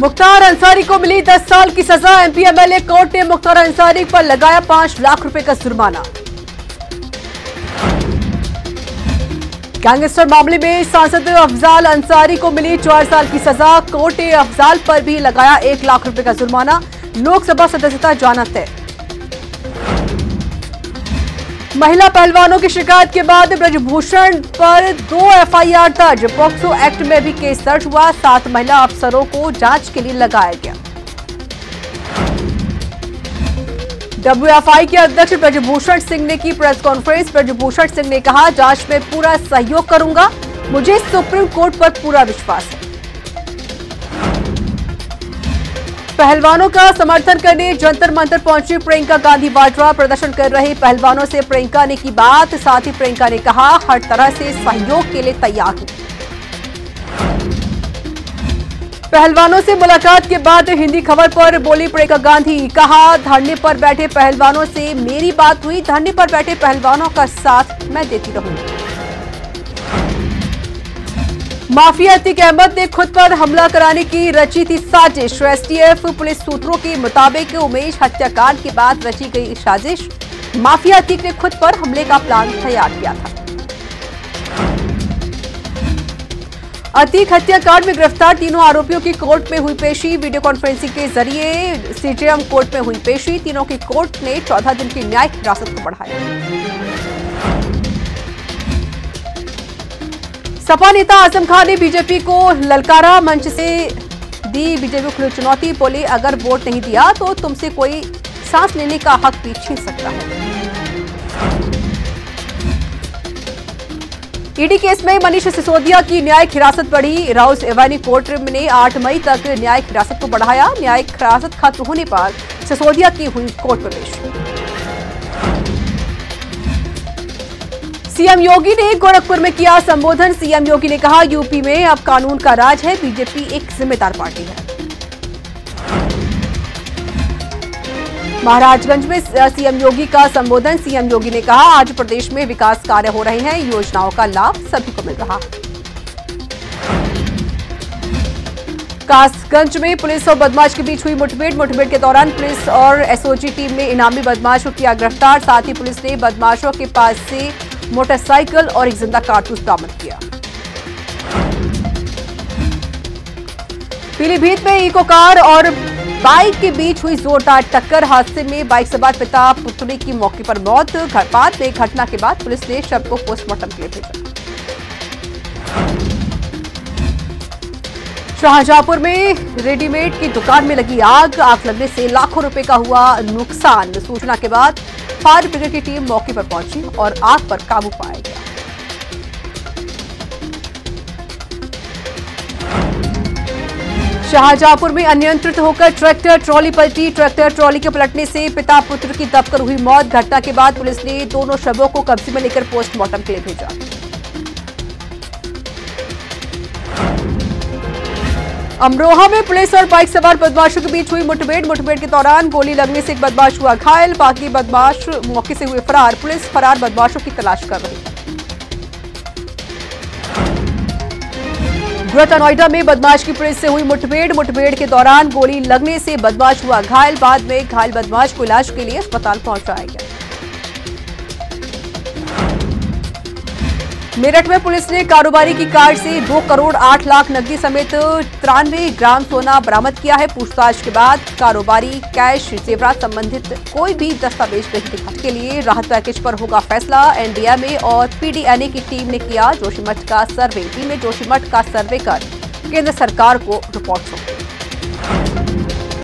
मुख्तार अंसारी को मिली 10 साल की सजा। एमपी एमएलए कोर्ट ने मुख्तार अंसारी पर लगाया पाँच लाख रुपए का जुर्माना। गैंगस्टर मामले में सांसद अफजाल अंसारी को मिली चार साल की सजा। कोर्ट ने अफजाल पर भी लगाया एक लाख रुपए का जुर्माना। लोकसभा सदस्यता जाना तय। महिला पहलवानों की शिकायत के बाद ब्रजभूषण पर दो एफआईआर दर्ज। पॉक्सो एक्ट में भी केस दर्ज हुआ। सात महिला अफसरों को जाँच के लिए लगाया गया। डब्ल्यूएफआई के अध्यक्ष ब्रजभूषण सिंह ने की प्रेस कॉन्फ्रेंस। ब्रजभूषण सिंह ने कहा, जाँच में पूरा सहयोग करूँगा। मुझे सुप्रीम कोर्ट पर पूरा विश्वास है। पहलवानों का समर्थन करने जंतर मंतर पहुँची प्रियंका गांधी वाड्रा। प्रदर्शन कर रहे पहलवानों से प्रियंका ने की बात, साथ ही प्रियंका ने कहा, हर तरह से सहयोग के लिए तैयार हूँ। पहलवानों से मुलाकात के बाद हिंदी खबर पर बोली प्रियंका गांधी, कहा, धरने पर बैठे पहलवानों से मेरी बात हुई, धरने पर बैठे पहलवानों का साथ मैं देती रहूँगी माफिया अतीक अहमद ने खुद पर हमला कराने की रची थी साजिश। एसटीएफ पुलिस सूत्रों के मुताबिक उमेश हत्याकांड के बाद रची गई साजिश। माफिया अतीक ने खुद पर हमले का प्लान तैयार किया था। अतीक हत्याकांड में गिरफ़्तार तीनों आरोपियों की कोर्ट में हुई पेशी। वीडियो कॉन्फ्रेंसिंग के ज़रिए सीजेएम कोर्ट में हुई पेशी। तीनों की कोर्ट ने चौदह दिन की न्यायिक हिरासत को बढ़ाया। सपा नेता आज़म खान ने बीजेपी को ललकारा, मंच से दी बीजेपी को चुनौती। बोले, अगर वोट नहीं दिया तो तुमसे कोई सांस लेने का हक भी छीन सकता है। ईडी केस में मनीष सिसोदिया की न्यायिक हिरासत बढ़ी। राउस एवानी कोर्ट ने 8 मई तक न्यायिक हिरासत को बढ़ाया। न्यायिक हिरासत खत्म होने पर सिसोदिया की हुई कोर्ट प्रवेश। सीएम योगी ने गोरखपुर में किया संबोधन। सीएम योगी ने कहा, यूपी में अब कानून का राज है, बीजेपी एक जिम्मेदार पार्टी है। महाराजगंज में सीएम योगी का संबोधन। सीएम योगी ने कहा, आज प्रदेश में विकास कार्य हो रहे हैं, योजनाओं का लाभ सभी को मिल रहा। कासगंज में पुलिस और बदमाश के बीच हुई मुठभेड़। मुठभेड़ के दौरान पुलिस और एसओजी टीम ने इनामी बदमाश को किया गिरफ़्तार। साथ ही पुलिस ने बदमाशों के पास से मोटरसाइकिल और एक ज़िंदा कारतूस बरामद किया। पीलीभीत में इको कार और बाइक के बीच हुई जोरदार टक्कर। हादसे में बाइक सवार पिता, पुत्री की मौके पर मौत। बाद में घटना के बाद पुलिस ने शव को पोस्टमार्टम के लिए भेजा। शाहजहांपुर में रेडीमेड की दुकान में लगी आग। आग लगने से लाखों रुपए का हुआ नुकसान। सूचना के बाद फायर ब्रिगेड की टीम मौके पर पहुँची और आग पर काबू पाया गया। शाहजहांपुर में अनियंत्रित होकर ट्रैक्टर ट्रॉली पलटी। ट्रैक्टर ट्रॉली के पलटने से पिता पुत्र की दबकर हुई मौत। घटना के बाद पुलिस ने दोनों शवों को कब्जे में लेकर पोस्टमार्टम के लिए भेजा। अमरोहा में पुलिस और बाइक सवार बदमाशों के बीच हुई मुठभेड़। मुठभेड़ के दौरान गोली लगने से एक बदमाश हुआ घायल। बाकी बदमाश मौके से हुए फरार। पुलिस फरार बदमाशों की तलाश कर रही ग्रेटर नोएडा में बदमाश की पुलिस से हुई मुठभेड़। मुठभेड़ के दौरान गोली लगने से बदमाश हुआ घायल। बाद में घायल बदमाश को इलाज के लिए अस्पताल पहुँचाया गया। मेरठ में पुलिस ने कारोबारी की कार से दो करोड़ आठ लाख नकदी समेत तिरानवे ग्राम सोना बरामद किया है। पूछताछ के बाद कारोबारी कैश जेवरात संबंधित कोई भी दस्तावेज़ नहीं दिखाने के लिए राहत पैकेज पर होगा फैसला। एनडीएमए और पीडीएनए की टीम ने किया जोशीमठ का सर्वे। टीम ने जोशीमठ का सर्वे कर केंद्र सरकार को रिपोर्ट सौंपी।